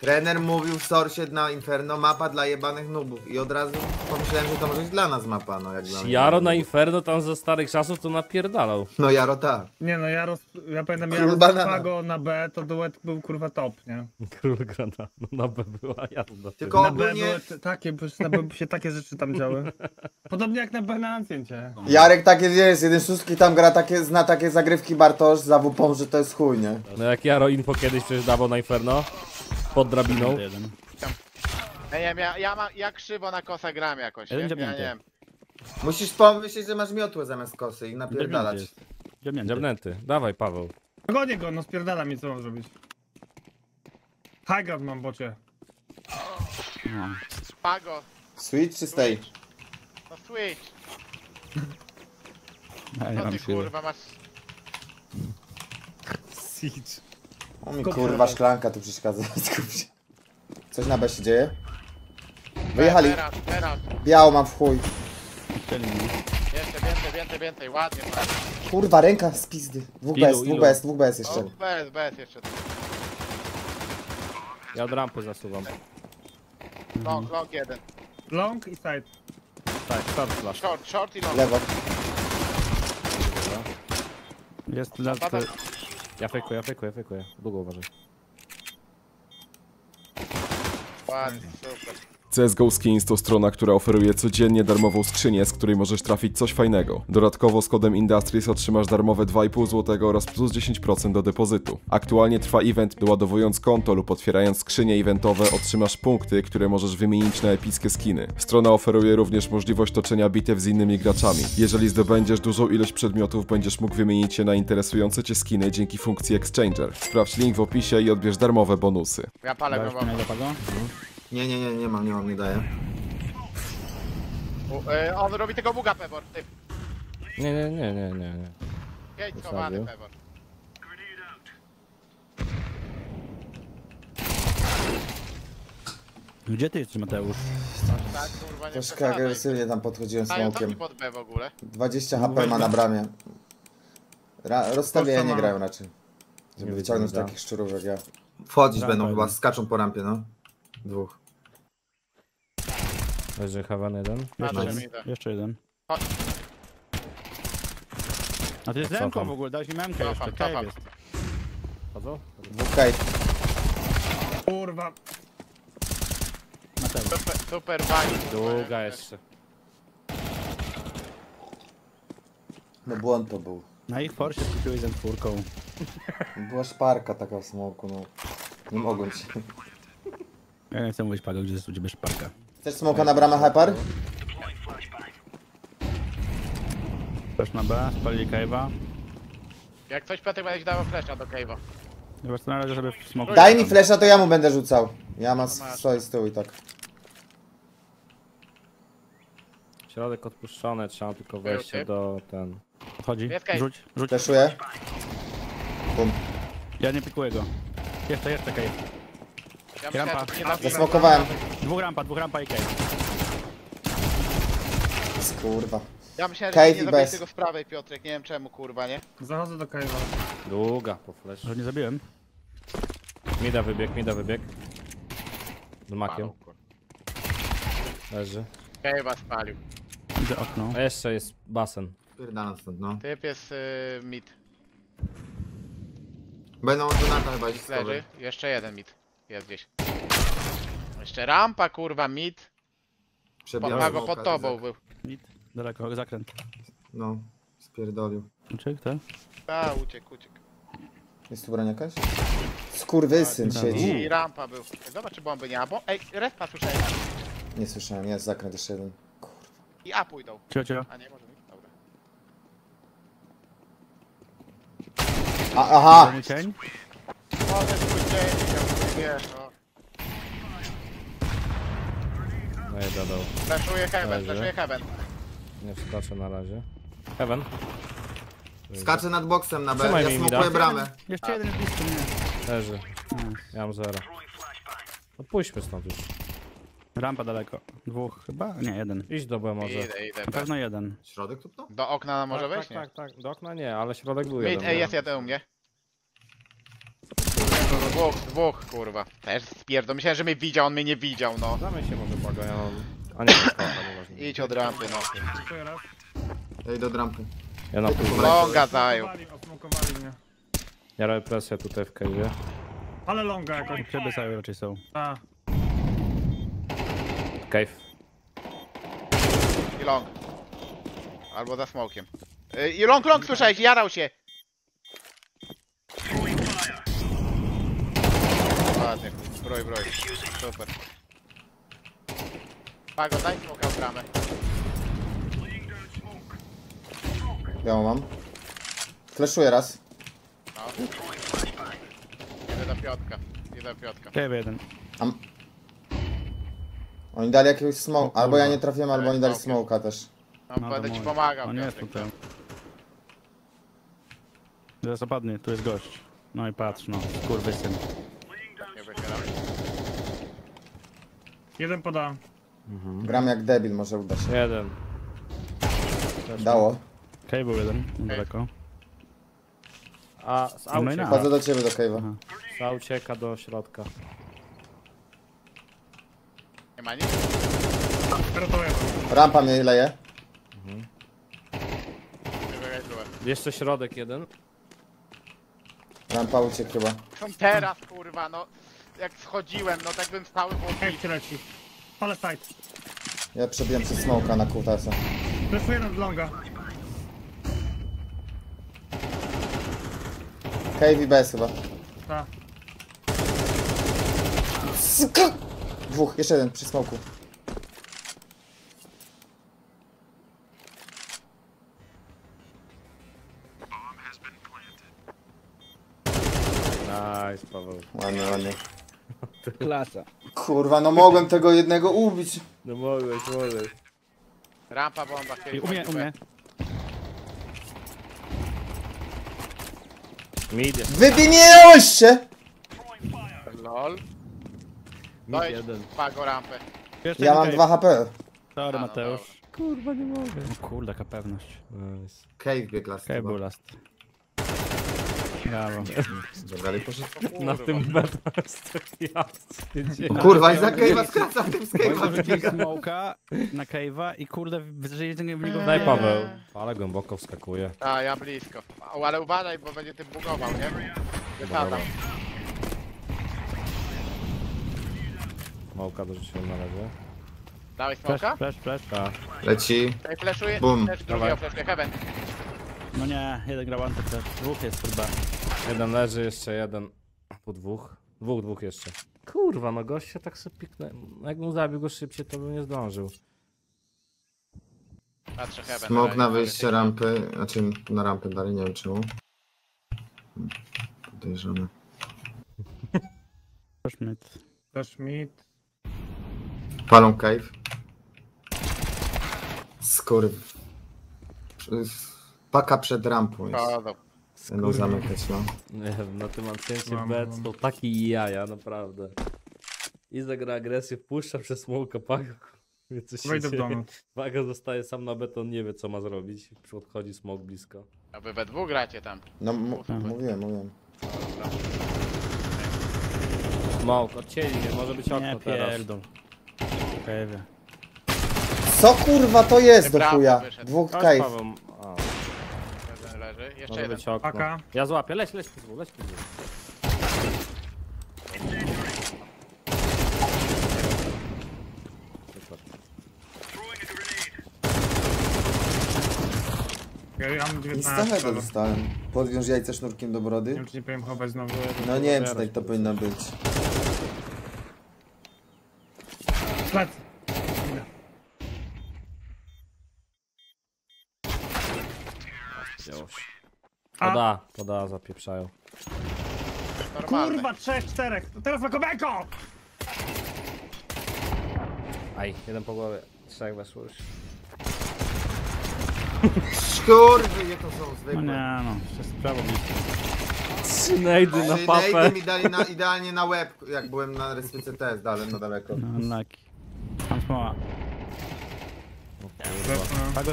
Trener mówił w Sorsie na Inferno mapa dla jebanych nubów i od razu pomyślałem, że to może być dla nas mapa, no jak dla mnie. Jaro na Inferno tam ze starych czasów to napierdalał. No Jaro tak. Nie no, ja, roz... ja pamiętam, Król ja banana. Na B, to duet był kurwa top, nie? Król granatu. No na B była jazda. Tylko Na B ogólnie były t- takie, przecież na B się takie rzeczy tam działy. Podobnie jak na B na Anciencie. Jarek takie jest, jeden szóstki tam gra takie, zna takie zagrywki Bartosz za WP, że to jest chuj, nie? No jak Jaro info kiedyś przecież dawał na Inferno. Pod drabiną. Jeden. Ja nie wiem, ja, ja, ma, ja krzywo na kosa gram jakoś, nie? Jeden Ja nie dziabnięty. wiem. Musisz pomyśleć, że masz miotłę zamiast kosy i napierdalać. Dziabnięty jest. Dziabnięty. Dziabnęty. Dawaj Paweł. Gonię go, no spierdala mi co mam zrobić. High ground mam bocie. Pago, Switch czy stay? no switch. Ja nie No mam ty siły. kurwa masz... Siege. O mi Kup kurwa szklanka tu przeszkadza. Skup się. Coś na B się dzieje? Wyjechali. Teraz, teraz. Biało mam w chuj. Mi. Więcej, więcej, więcej, więcej, ładnie. ładnie. Kurwa, ręka z pizdy. Dwóch Ilu, bez, dwóch ilu? bez, dwóch bez O, jeszcze. bez, bez jeszcze. Ja od rampy zasuwam. Long, long jeden. Long i side. Tak, start flash. Short, short i long. Lewo. Jest last... Pada- Ja fejkuję, ja fejkuję, fejkuję. Długo uważaj. Ładnie, super. CSGO Skins to strona, która oferuje codziennie darmową skrzynię, z której możesz trafić coś fajnego. Dodatkowo z kodem Industries otrzymasz darmowe 2,5 zł oraz plus 10% do depozytu. Aktualnie trwa event, doładowując konto lub otwierając skrzynie eventowe otrzymasz punkty, które możesz wymienić na epickie skiny. Strona oferuje również możliwość toczenia bitew z innymi graczami. Jeżeli zdobędziesz dużą ilość przedmiotów, będziesz mógł wymienić je na interesujące cię skiny dzięki funkcji Exchanger. Sprawdź link w opisie i odbierz darmowe bonusy. Ja palę go? Nie, nie, nie, nie mam, nie mam, nie daję. y, On robi tego buga, Pebor. Ty, Nie, nie, nie, nie, nie. nie. schowany. Pebor. Gdzie ty jesteś, Mateusz? Tak, kurwa, nie Troszkę przesadzaj. agresywnie tam podchodziłem Stają smokiem. tam pod B w ogóle. 20 HP ma na bramie. Ra rozstawienie Proszę, grają raczej. Żeby Nie wyciągnąć widzę, da. takich szczurów jak ja. Wchodzić Rampa będą chyba, skaczą po rampie, no. Dwóch. Leży Heaven jeden. Jeszcze Nice. jeden. Jeszcze jeden. Chodź. A to jest Cofam. W ogóle, dałeś mi memkę Cofam, jeszcze, cofam. cave jest. Chodzą? Dwóch. Kurwa. Mateusz. Super, super bagi. Długa jeszcze. No błąd to był. Na ich forsie skupiłeś z czwórką. Była szparka taka w smoku, no. Nie mogłem się. Ja nie chcę mówić pago, gdzie jest u ciebie szparka. Chcesz smoka na bramę Hyper? Też na B, spalili cave'a. Jak coś Piotrek będziesz dawał flesza do cave'a. Chyba co na razie, żeby w smoku... Daj mi flesza, to ja mu będę rzucał. Ja mam stoi z tyłu i tak. Środek odpuszczony, trzeba tylko wejść Okej. do ten. Chodzi, Jest cave. rzuć, rzuć. Fleszuję. Bum. Ja nie pikuję go. Jeszcze, jeszcze cave. Ja Rampa. Zasmokowałem. Dwóch rampa, dwóch rampa i cave. Kurwa. Ja myślałem, Cave że i nie zrobiłeś bez. tego z prawej, Piotrek. Nie wiem czemu, kurwa, nie? Zachodzę do Kajwa. Długa po flash. Że nie zabiłem. Mida wybieg, mida wybieg. Z makiem. Leży. Cave'a spalił. Widzę okno. A jeszcze jest basen. Pierdalam stąd, no. Typ jest y, mid. Będą od Donata chyba iść Leży. Jeszcze jeden mid. Jest gdzieś. Jeszcze rampa, kurwa, mid. Przebijam Pod, go pod tobą był. Nic. Daleko, zakręt. No, spierdolił. Uciek, tak? A, uciekł, uciekł. Jest tu broń jakaś? Skurwysyn Tak. siedzi. I rampa był. Zobacz, czy bomby nie ma. Bo... Ej, respa słyszałem. Nie słyszałem, jest zakręt jeszcze jeden. Kurwa. I A pójdą. Cio, cio. A nie, może nie? Dobra. A, aha! Cień. Spójrzenie, wiesz, no. No i dodał. Flashuję heaven, Leży. flashuję heaven. Nie wskoczę na razie. Heaven. Skaczę nad boksem na B, Trzymaj ja mi smokuję mida. bramę. Jeszcze jeden jest blisko mnie. Leży. Ja mam zero. No pójdźmy stąd już. Rampa daleko. Dwóch chyba? Nie, jeden. Idź do B może. Idę, idę. Na pewno jeden. Środek tupnął? Do okna może tak, wejść, tak, nie? tak, tak. Do okna nie, ale środek był Mid, jeden. ej, no. jest jeden u mnie. Dwóch, dwóch, kurwa. Też spierdol. Myślałem, że mnie widział, on mnie nie widział, no. Damy się może pago, ja mam... A nie, to nieważne. Idź od rampy, no. Dziękuję raz. Ja idę od rampy. Ja na pół. Longa zajął. Osmokowali, osmokowali mnie. Ja robię presję tutaj w cave'ie. Ale longa jakoś. Przeby cały raczej są. A, Cave. I long. Albo za smokiem. Y, I long, long, słyszałeś, jarał się. Ładnie, broj, broj. Super. Pago, daj smoka w bramę. Białą mam. Fleszuję raz. No. Idę do Piotka. Idę do Piotka. Kejwy jeden. Oni dali jakiegoś smoke. Albo ja nie trafiłem, albo oni dali smoka też. No, No, będę ci pomagał. On jest Piotrek. tutaj. Zaraz opadnie, tu jest gość. No i patrz, no, skurwysyn. Nie wychylam. Jeden podałem. Gram jak debil, może uda się. Jeden. Dało. Kej był jeden, daleko. A z No i ucieka, na. Wchodzę do ciebie do cave'a. z A ucieka do środka. Nie ma nic? Rampa mnie leje. Wybiegaj byłem. Jeszcze środek jeden. Rampa uciekł chyba. Są teraz, kurwa, no. Jak schodziłem, no tak bym stały w Hej, ci leci. Ale side. Ja przebiłem przez smoka na kutasa. Zresztą jeden z longa. Cave i chyba. Ta. Sk- Dwóch, jeszcze jeden przy smoku. Nice, Paweł. Ładnie, ładnie. Klasa. Kurwa, no mogłem tego jednego ubić. No mogłeś, mogłeś. Rampa, bomba, u mnie, u mnie. Mid jest. Wywiniałeś się! Lol. Mid Dojdź, jeden. pago rampę. Jeszcze Ja mam cave. 2 HP. Sorry, no Mateusz. Kurwa, nie mogę. No kurde, jaka pewność. Nice. Cave bieg last. Kej był last. Brawo. Dalej poszedł. Na tym beta ja stwierdziłem. Kurwa, i za cave'a skraca w tym cave'a wybiega. smoka na cave'a i kurde, wyżyli w niego Daj Paweł. Ale głęboko wskakuje. A, ja blisko. O, ale uważaj, bo będzie tym bugował, nie? Wysadzam. Małka dorzuciłem na razie. Dałeś Flash, smoka? flash, flash. Tak. Leci. Tutaj flashuje. Bum. Flash drugiego flashuje. Heaven. No nie, jeden grał antyflash. Dwóch jest chyba. Jeden leży, jeszcze jeden. Po dwóch. Dwóch, dwóch jeszcze. Kurwa, no gość się tak sobie piknę. Jakbym zabił go szybciej, to bym nie zdążył. Patrzę heaven. Smok na wyjście rampy. Znaczy na rampę dalej, nie wiem czemu. Podejrzane. Flash mid. Też mid. Palą cave. Skurw. Paka przed rampą jest. Będą zamykać, no. Nie wiem, na tym ancjencie Mam, bet to taki jaja, naprawdę. I zagra agresję, wpuszcza przez smoka Pago. Wie, co się Wejdę w dzieje. domu. Pago zostaje sam na beton, nie wie co ma zrobić. Podchodzi smok blisko. A wy we dwóch gracie tam. No mu- mówiłem, mówiłem. Smok, odcięli mnie, może być okno Nie teraz. pierdol. Cave'ie. Co kurwa to jest do Brawo, chuja? wyszedł. Dwóch Chodź. Paweł. Leży. Jeszcze może jeden. być okno. Paka. Ja złapię, leć, leć pozwól, leć pozwól. Ja mam Nic 19. z ale dostałem. Podwiąż jajce sznurkiem do Nie brody. wiem, czy nie powiem chować znowu. No nie wiem, czy tak to powinno być. Plec. Wzięło się. A. Poda, poda, zapieprzają. Normalny. Kurwa, trzech, czterech. To teraz na kobeko! Aj, jeden po głowie. Trzech weszło już. Skurwy, je to są No zwykłe. nie no, jeszcze sprawa blisko. Trzy nejdy na papę. Nejdy mi dali na, idealnie na łeb, jak byłem na respice test, dałem na daleko. No unlucky. Mam smoła. Pago,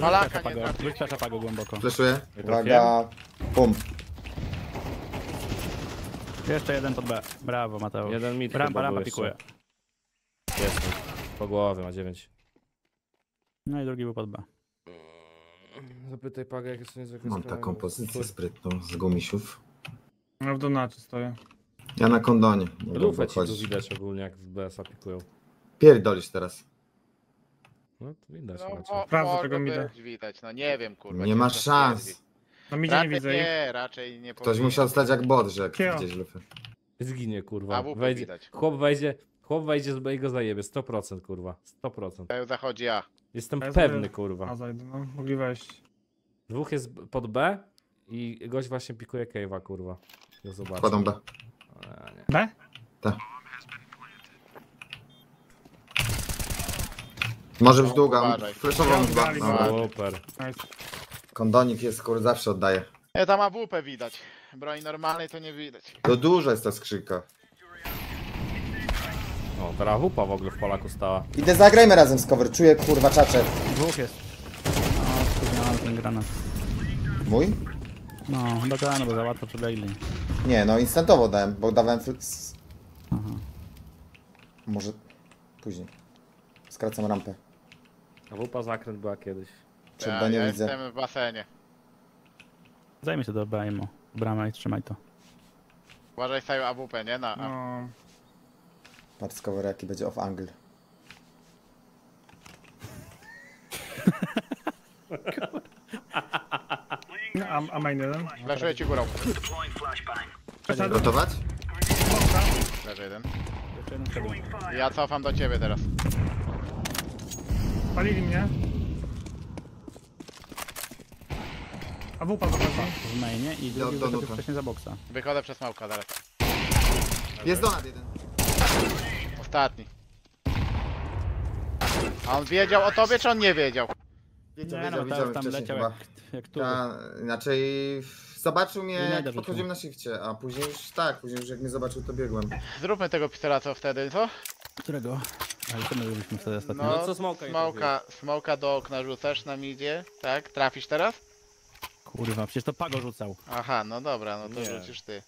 Malaka flasha nie pago, trafił. rzuć flasha pago głęboko. Fleszuję. Uwaga. Pum. Jeszcze jeden pod B. Brawo, Mateusz. Jeden mit Rampa, chyba rampa był pikuje. jeszcze. Jest. Po głowie ma 9. No i drugi był pod B. Zapytaj Paga, jak jeszcze nie Mam taką pozycję sprytną z gumisiów. No w donacie stoję. Ja na kondonie. Nie Lufę ci tu widać ogólnie, jak w BS-a pikują. Pierdolisz teraz. No to widać No, raczej. mo- Sprawdzę może tego mida. być widać, no nie wiem kurwa. Nie ma ciężko szans. stwierdzić. No mi nie Raczej widzę ich. nie, raczej nie Ktoś powinien. musiał stać jak bodrze, jak Kio. gdzieś lufy. Zginie, kurwa. AWP Wejdzie, widać. chłop wejdzie, chłop wejdzie z B i go zajebie. 100% kurwa. 100%. Tutaj zachodzi A. Jestem Ja pewny, sobie- kurwa. A zajdę, no. Mogli wejść. Dwóch jest pod B i gość właśnie pikuje Cave'a, kurwa. Ja zobaczę. Kładą B. A, nie. B? Może być długa. Uważaj. Fleszową dwa. Dobra. Super. Nice. Kondonik jest, kur, zawsze oddaje. Nie, tam AWP widać. Broni normalnej to nie widać. To duża jest ta skrzynka. O, teraz hupa w ogóle w Polaku stała. Idę zagrajmy razem z cover, czuję kurwa czacze. Dwóch jest. No, spóźniałem ten granat. Mój? No, chyba tak, no bo za łatwo przebiegli. Nie, no instantowo dałem, bo dawałem fl- s- Aha. Może później. Skracam rampę. A hupa zakręt była kiedyś. Przed Ja, ja widzę. jestem w basenie. Zajmij się do Braimu. Bramę i trzymaj to. Uważaj stają AWP, nie? Na. No. Patrz cover jaki będzie off angle. No, A, a main jeden? Flaszuję ci górą. Gotować? Leży jeden. Ja cofam do ciebie teraz. Palili mnie. A wupa zobaczy. W mainie i drugi do wyszedł nuka. wcześniej za boksa. Wychodzę przez małka dalej. Jest donat jeden. Ostatni. A on wiedział o tobie, czy on nie wiedział? Wiedział, Nie, wiedział, no, widziałem tam, tam wcześniej leciał chyba. jak, jak tu. Ta, inaczej zobaczył mnie Nie jak najdę podchodziłem na shifcie, a później już tak, później już jak mnie zobaczył to biegłem. Zróbmy tego pistola co wtedy, co? Którego? Ale co my robiliśmy wtedy ostatnio? No, No, co smoka nie smoka, smoka do okna rzucasz na midzie, tak? Trafisz teraz? Kurwa, przecież to Pago rzucał. Aha, no dobra, no to Nie. rzucisz ty.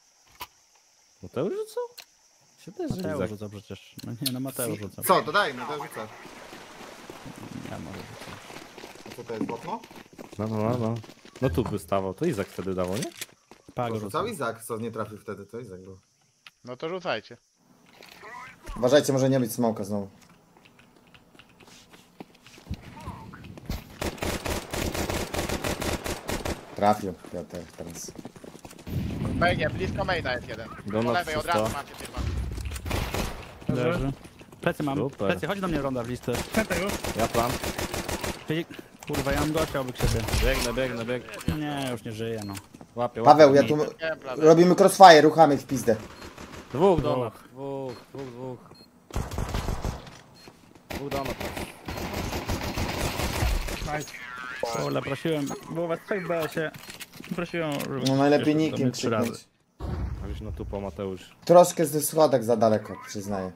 Mateusz rzucał? Się też rzucał przecież. No nie, no Mateusz rzucał. Co, dodajmy, to rzucę. Ja może rzucam. A Co to jest? No, no, no, no. No tu by stawał, to Izak wtedy dawał, nie? Pago To rzucał rzucał. Izak, co nie trafił wtedy, to Izak był. No to rzucajcie. Uważajcie, może nie być smoka znowu. Trafił Piotr teraz. Mainie, blisko maina jest jeden. Donat Po lewej od razu macie typa. Leży. Plecy mam. Super. Plecy, chodź do mnie ronda w listy. Czekaj już. Ja plan. Czyli- Kurwa, ja mam gościa obok siebie. Biegnę, biegnę, biegnę. Nie, już nie żyję, no. Łapię, łapię. Paweł, ja tu... Robimy crossfire, ruchamy ich w pizdę. Dwóch donat. Dwóch, dwóch, dwóch. Dwóch donat. Nice. Kurwa, prosiłem, było was trzech BS-ie. Prosiłem, żeby... No najlepiej nikim krzyknąć. A już no tu po Mateusz. Troszkę ze schodek za daleko, przyznaję.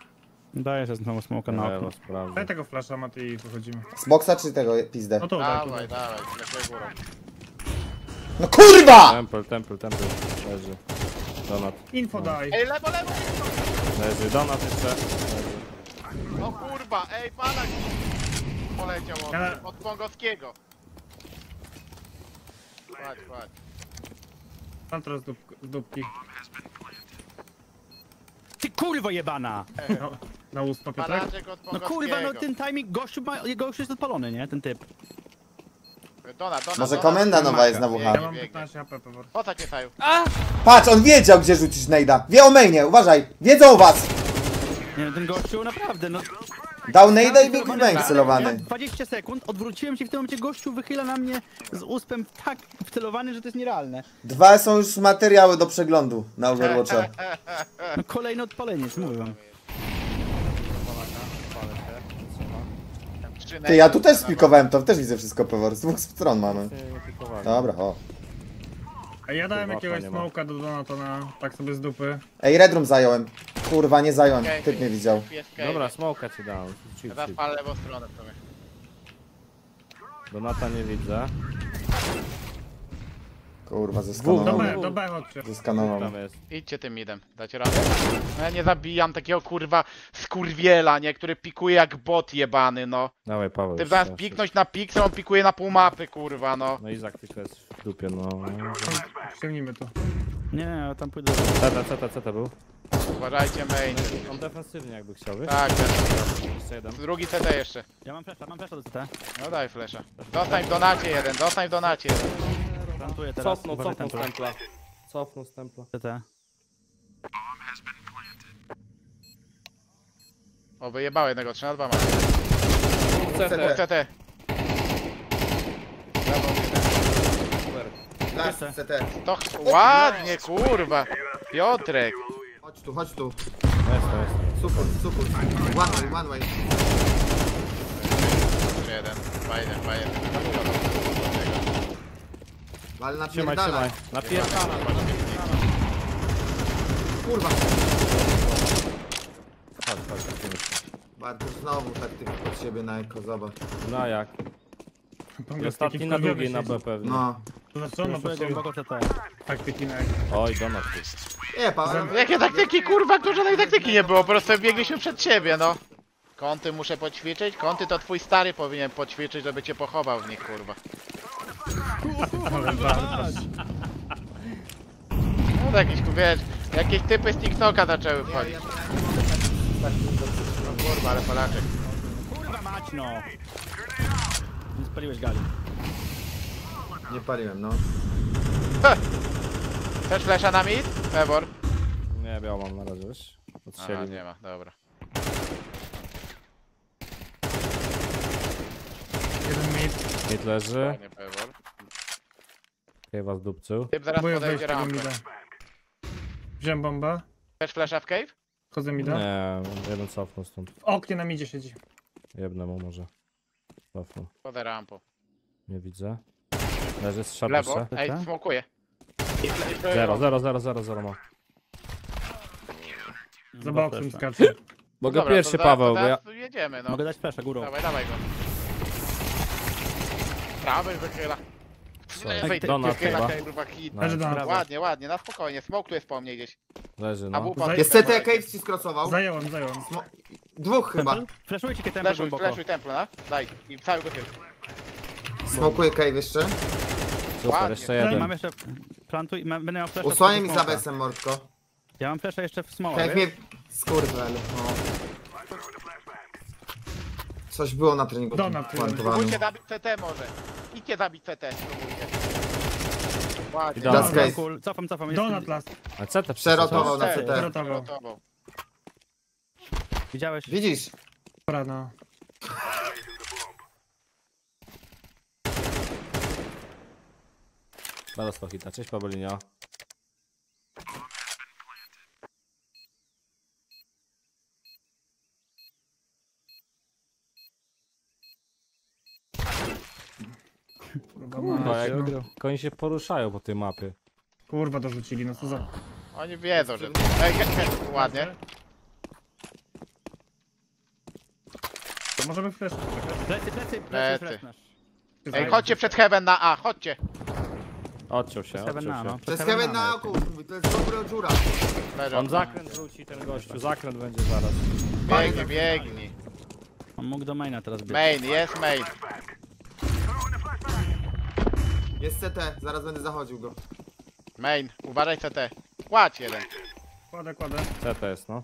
Daję się znowu smoka na okno. Sprawdzę. Daj tego flasza, Maty, i wychodzimy. Z boksa czy tego pizdę? No to daj, Dawaj, dawaj, górą. No kurwa! Temple, temple, temple. Leży. Donat. Info daj. Ej, lewo, lewo! Leży. Donat jeszcze. Leży. No kurwa, ej, pana! Poleciał od, Ale- od Pongowskiego. Chodź, chodź. Mam teraz dup, dupki. Ty kurwa jebana! No, na usto Piotrek. Palaczek od No Pongowskiego. kurwa, no ten timing, gościu, ma, gościu jest odpalony, nie? Ten typ. Dona, dona, Może dona, komenda dona, nowa jest na biegnie, WH. Ja mam biegnie. 15 AP pewor. Po co cię? Patrz, on wiedział gdzie rzucić nejda. Wie o mainie, uważaj. Wiedzą o was! Nie, no ten gościu naprawdę, no... Dał nejda i biegł Celowany bank tak, celowany. 20 sekund, odwróciłem się w tym momencie, gościu wychyla na mnie z uspem tak wcelowany, że to jest nierealne. Dwa są już materiały do przeglądu na Overwatcha. No kolejny odpaleniec, mówię wam. Ty, ja tu też spikowałem to, też widzę wszystko pewor. Z dwóch stron mamy. Dobra, o. A ja dałem Kurwa, jakiegoś nie ma. smoka do Donatona, tak sobie z dupy. Ej, Redrum zająłem. Kurwa, nie zająłem. Okej, Typ mnie widział. Jest. Dobra, smoka ci dałem. Chill, chill. palę lewą stronę w sumie. Donata nie widzę. Kurwa, Do zeskanował. B, do B chodźcie. Zeskanował. Tam jest. Idźcie tym midem, dacie radę? No ja nie zabijam takiego kurwa skurwiela, nie? Który pikuje jak bot jebany, no. Dawaj Paweł. Ty zamiast piknąć na piksel, on pikuje na pół mapy, kurwa, no. No Izak tylko jest w dupie, no. Ściągnijmy to. Nie, ja tam pójdę. CT, CT, CT był. Uważajcie main. On defensywnie jakby chciał, wiesz? Tak, tak. Jeszcze jeden. drugi CT jeszcze. Ja mam flasha, mam flasha do CT. No daj flesza. Dostań w donacie jeden, dostań w donacie jeden. Plantuję teraz. Cofnął, Uważaj cofnął z templa. templa. Cofnął z templa. CT. O, wyjebało jednego, 3 na 2 ma. CT. CT. Las, CT. To ładnie, kurwa. Piotrek. Chodź tu, chodź tu. Jest, to jest. Super, super. One way, one way. Jeden. 2-1, 2-1. Ale Trzymaj, napierdala. trzymaj. Napierdala. Kurwa. Chodź, chodź, chodź. Bartusz znowu taktykę pod siebie na eko, zobacz. No jak? I ostatni na drugiej na B pewnie. No. To znaczy on ma CT. taktyki na Oj, donat tu. Nie, Paweł. Jakie taktyki, kurwa, żadnej taktyki nie było, po prostu biegliśmy przed siebie, no. Kąty muszę poćwiczyć? Kąty to twój stary powinien poćwiczyć, żeby cię pochował w nich, kurwa. No to jakiś, wiesz, jakieś typy z TikToka zaczęły wchodzić. No kurwa, ale Polaczek. Kurwa mać no! Nie spaliłeś gali. Nie paliłem, no. Też flesza na mid? Pebor? Nie, białą mam na razie, wiesz? Aha, nie ma, dobra. jeden mid. Mid leży. Nie Pebor. Okej, was dupcył. Typ zaraz wejść podejdzie tego rampę. mida. Wziąłem bombę. Też flesza w cave? Chodzę mida. Nie, jeden cofnął stąd. W oknie na midzie siedzi. Jednemu może. Cofnął. Podę rampą. Nie widzę. Leży z W lewo. Ej, Tak? smokuję. Zero, zero, zero, zero, zero ma. Za boksem flasha. skacze. Mogę Dobra, pierwszy, to za- Paweł, to bo ja... zaraz jedziemy, no. Mogę dać flasha górą. Dawaj, dawaj go. Prawy wychyla. Lewej Donat chyba. kurwa, hit. No, Leży do nas. Ładnie, ładnie, na spokojnie. Smoke tu jest po mnie gdzieś. leży, A no. wupa. Jest CT, Cave ci skrosował. Zająłem, zająłem. Smo- Dwóch chyba. Flashuję ci temple Fleszuj, głęboko. fleszuj temple, no. Daj. I cały wychyl. Smokuje Cave jeszcze. Super, ładnie. jeszcze jeden. mam jeszcze... Plantuj, ma- będę miał flasha Usłaniaj w mi za besem, mordko. Ja mam flasha jeszcze w smoła, Cave wiesz? mnie... Skurwel, no. Coś było na treningu Donat. plantowanym. Spróbujcie zabić CT może. Idźcie zabić CT, spróbujcie. Ładnie. Case. Cool. Cofam, cofam. jest- Donat last. A co to Przerotował na CT. CT. Widziałeś? Widzisz? Dobra, no. Zaraz to hita. Cześć, Pawelinio. Kurwa, Kurwa, jak, no. oni się poruszają po tej mapie. Kurwa dorzucili, no co za... Oni wiedzą, że... Ej, ładnie. To możemy flash. Plecy, plecy, plecy, Plecy. Ej, chodźcie przed heaven na A, chodźcie. Odciął się, odciął na, no. się. To jest Heaven na, oku, mówi, to jest ogóle dziura. On zakręt wróci ten gościu, zakręt będzie zaraz. Biegnij, biegnij. On mógł do maina teraz biec. Main, jest main. Jest CT, zaraz będę zachodził go. Main, uważaj CT. Kładź jeden. Kładę, kładę. CT jest, no.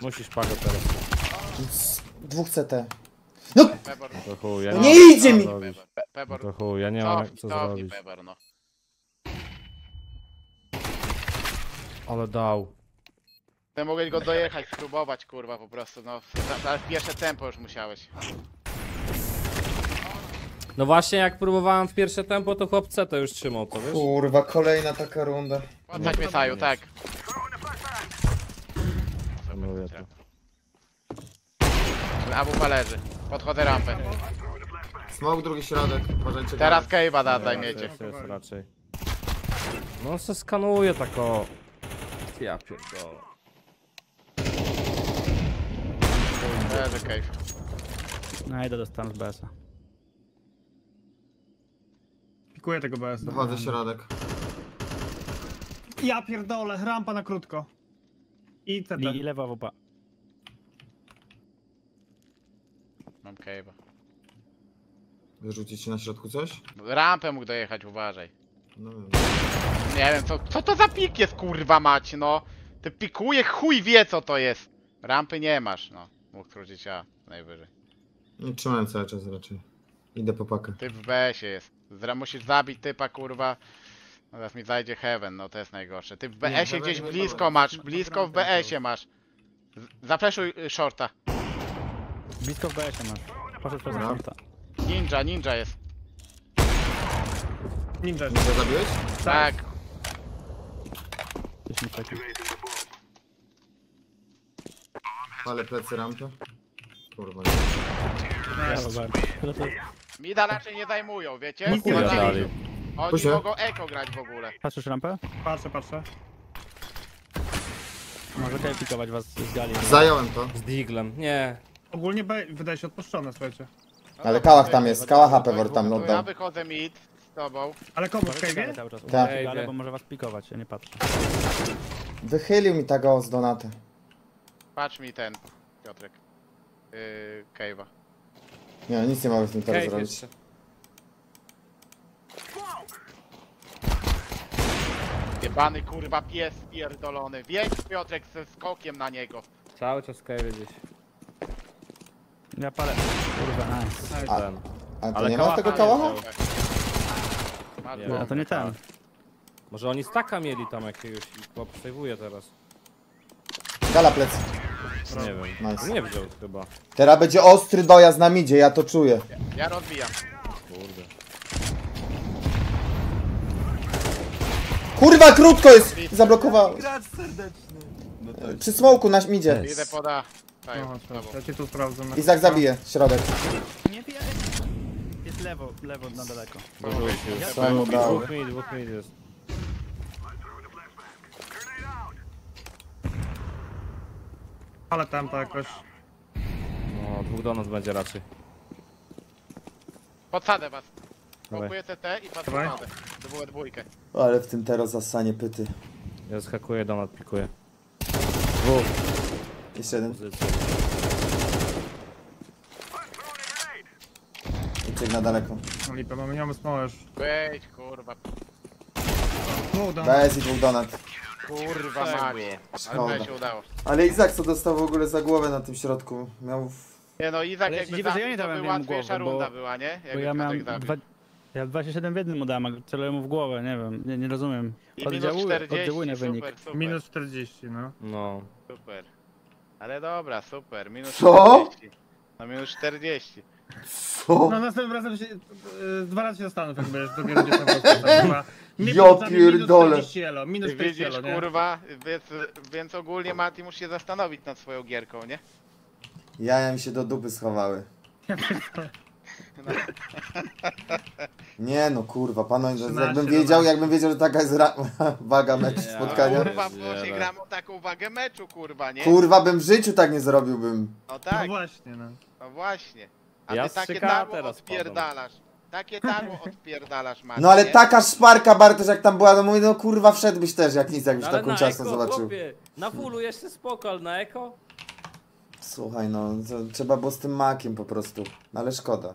Musisz pago teraz. Dwóch CT. Pebor. To chuj, ja No nie, nie mam idzie co mi! zrobić. Pe- Pebor. To chuj, ja nie mam Cofnij, co cofnij zrobić. Pebor, no. Ale dał. Ty mogłeś go dojechać, spróbować, kurwa, po prostu, no. Za- pierwsze tempo już musiałeś. No właśnie, jak próbowałem w pierwsze tempo, to chłop CT już trzymał to, wiesz? Kurwa, kolejna taka runda. Podać mnie Saju, tak. To. AWP leży. Podchodzę rampę. Smoke, drugi środek. Uważajcie. Teraz cave'a da, Nie, zajmiecie. to jest, jest raczej. No on se skanuje tak o... Ja pierdolę. Leży cave. No idę do stanu z BS-a. Pikuję tego BS. Dochodzę środek. Ja pierdolę, rampa na krótko. I CT. I, i lewa wopa. Mam cave'a. Wyrzucić ci na środku coś? Rampę mógł dojechać, uważaj. No wiem. Nie wiem, co, co to za pik jest, kurwa mać, no. Ty pikuje, chuj wie co to jest. Rampy nie masz, no. Mógł skrócić A najwyżej. Nie trzymałem cały czas raczej. Idę po pakę. Ty w BS-ie jest. Zra musisz zabić typa, kurwa. No Teraz mi zajdzie Heaven, no to jest najgorsze. Ty w BS-ie Heaven gdzieś nie blisko dobra. masz, blisko w BS-ie masz. Z- Zafreszuj y, shorta. Blisko w BS-ie masz. Poszedł przez shorta. Ninja, ninja jest. Ninja. Nie to zabiłeś? Tak. 10 sekund. Ale plecy rampę. Kurwa. Bardzo. No to Mida raczej nie zajmują, wiecie? Nic nie Chuja dali. Oni Proszę. mogą eko grać w ogóle. patrzysz rampę? Patrzę, patrzę. Może tutaj pikować was z gali. Zająłem to. Z diglem. Nie. Ogólnie B wydaje się odpuszczone, słuchajcie. No Ale kałach tam jest, kałach AP to- tam to oddał. Ja wychodzę mid z tobą. Ale komu w cały czas. Tak. Uważajcie galę, bo może was pikować, ja nie patrzę. Wychylił mi tego z donaty. Patrz mi ten, Piotrek. Yy, Cave'a. Nie, nic nie mogę z nim teraz Cave zrobić. jeszcze. Jebany kurwa pies pierdolony. Wiedź Piotrek ze skokiem na niego. Cały czas cave gdzieś. Ja palę. Kurwa, nice. A- Ten. A to Ale nie ma kałacha tego kałacha? Masz Nie. A to nie ten. Może oni staka mieli tam jakiegoś i obsejwuje teraz. Gala plecy. Nie wiem. Nice. Nie wziął chyba. Teraz będzie ostry dojazd na midzie, ja to czuję. Ja rozbijam. Kurde. Kurwa, krótko jest! Zablokowałem. Przy smoku na midzie. Idę poda. Tak, No, ja cię tu sprawdzę. Izak zabije, środek. Nie. Jest lewo, lewo na daleko. Mu dało? Dwóch mid, dwóch mid jest. Ale tam to jakoś. No, dwóch do nas będzie raczej. Podsadę was. Dawaj. Kupuję CT i patrzę Dawaj. podsadę. To było dwójkę. Ale w tym teraz zasanie pyty. Ja skakuję, donat pikuję. Dwóch. Jeszcze jeden. Pozycji. Uciek na daleko. No lipę, mamy nie mamy smoła już. Wejdź kurwa. No, dam. BS i dwóch donat. Kurwa było. Ale Szkoda. to się udało. Ale Izak co dostał w ogóle za głowę na tym środku? Miał... w- Nie no Izak Ale ja się jakby dziwię, że za, ja nie to dałem by jemu łatwiejsza głowę, bo- runda była, nie? Bo Jakby ja miałem Piotrek zabił. dwa... Ja 27 w jednym mu dałem, a celuję mu w głowę, nie wiem, nie, nie rozumiem. I minus Oddziałuje, 40, oddziałuje wynik. super, super, Minus 40, no. No. super. Ale dobra, super, minus Co? 40. No minus 40. Co? No następnym razem się, yy, dwa razy się zastanów, jak będziesz dopiero gdzieś tam Ja to minus pierdolę. 40 elo, minus Ty 40 widzisz elo, nie? kurwa, więc, więc ogólnie Mati musi się zastanowić nad swoją gierką, nie? Jaja mi się do dupy schowały. Nie no kurwa, panowie, 13, jakbym wiedział, 12. jakbym wiedział, że taka jest ra- waga meczu spotkania. Kurwa, bo się gramy o taką wagę meczu, kurwa, nie? Kurwa bym w życiu tak nie zrobiłbym. No No tak, właśnie, no. no właśnie. A Ja ty takie tarło teraz odpierdalasz. Takie tarło odpierdalasz, Mati, No ale nie? taka szparka Bartosz jak tam była, no mówię, no kurwa wszedłbyś też jak nic, jakbyś taką ciasno zobaczył. chłopie, na fullu jeszcze spoko, ale na eko? Słuchaj no, to trzeba było z tym makiem po prostu, ale szkoda.